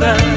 cantar.